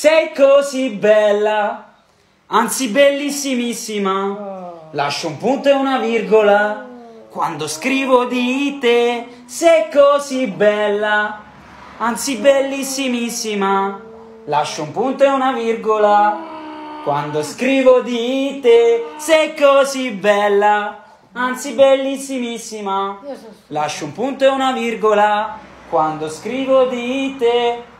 sei così bella, anzi bellissimissima. Oh. Lascio un punto e una virgola quando scrivo di te, sei così bella, anzi bellissimissima. Lascio un punto e una virgola quando scrivo di te, sei così bella, anzi bellissimissima. Lascio un punto e una virgola quando scrivo di te.